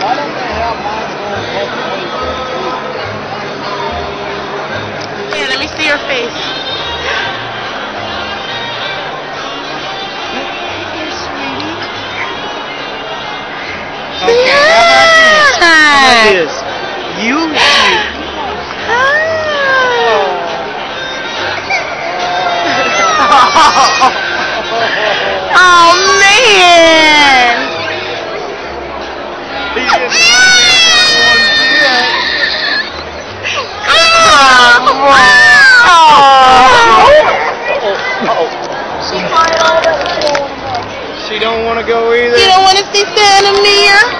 Why let me see your face. Okay, yeah. how about this? How about this? You oh. She don't want to go either. You don't want to see Santa Meya?